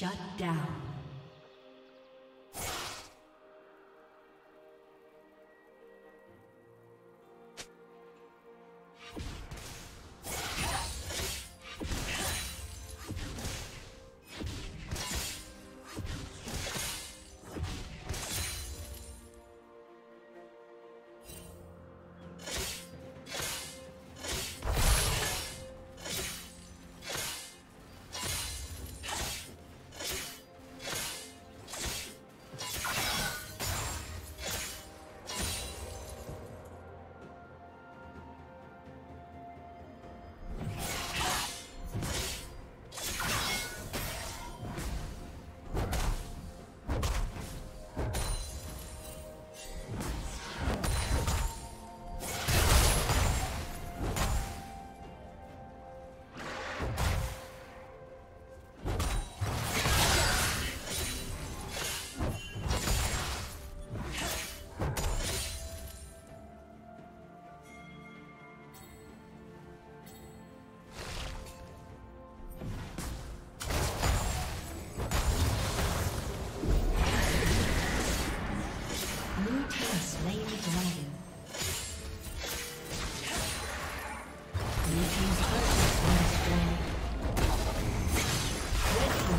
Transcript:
Shut down.